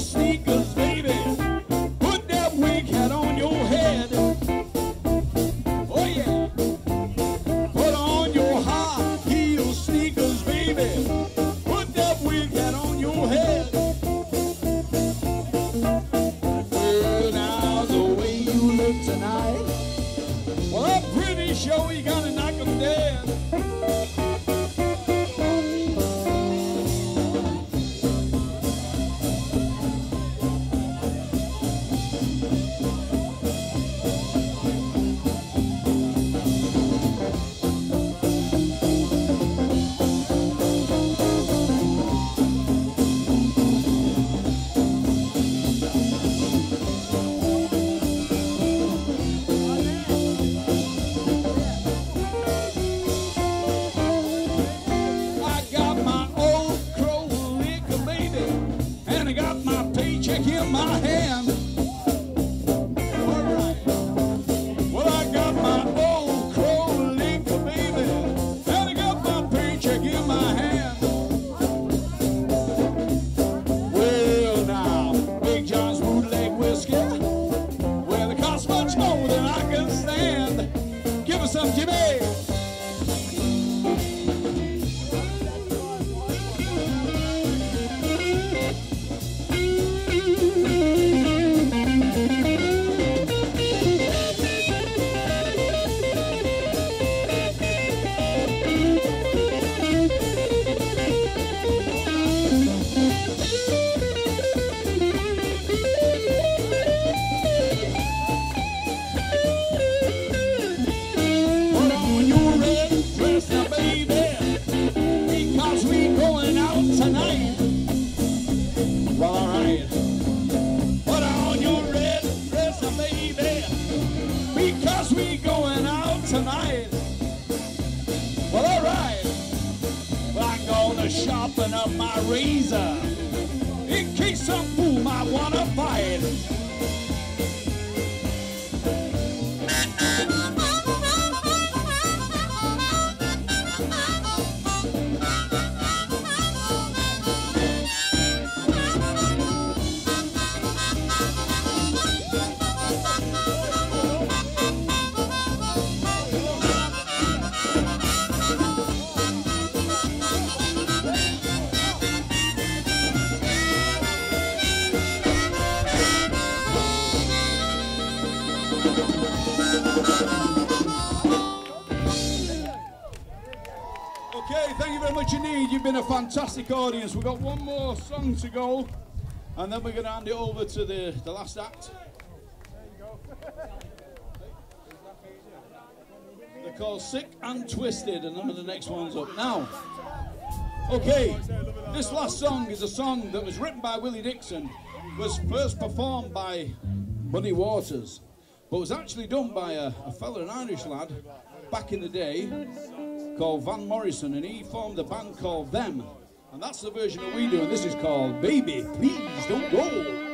sneakers, paycheck my hand. My razor. In case some fool might wanna Okay, thank you very much indeed. You've been a fantastic audience. We've got one more song to go, and then we're going to hand it over to the, the last act. They're called Sick and Twisted, and then the next one's up. Now, okay, this last song is a song that was written by Willie Dixon, was first performed by Muddy Waters, but was actually done by a, a fella, an Irish lad, back in the day, called Van Morrison, and he formed a band called Them. And that's the version that we do, and this is called Baby, Please Don't Go.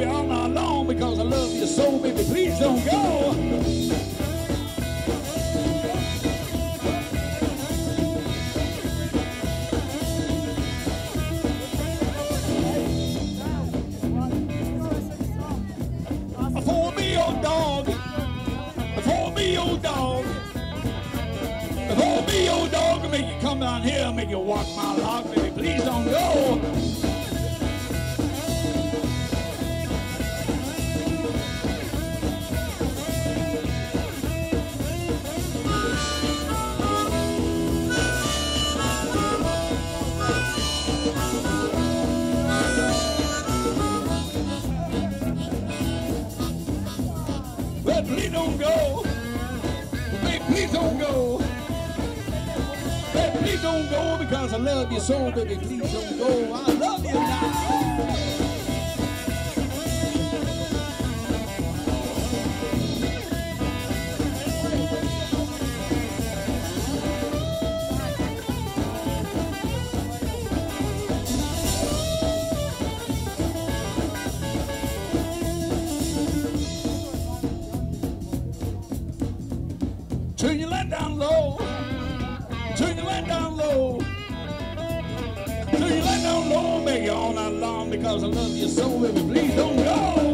You all night long because I love you so, baby. Please don't go. For me, old dog. For me, old dog. Me, old dog, make you come down here, make you walk my log, baby. Please don't go. Don't go. Please don't go. Baby, please don't go because I love you so, baby. Please don't go. I love you now. Turn your light down low. Turn your light down low. Turn your light down low, you all night long because I love you so, baby. Please don't go.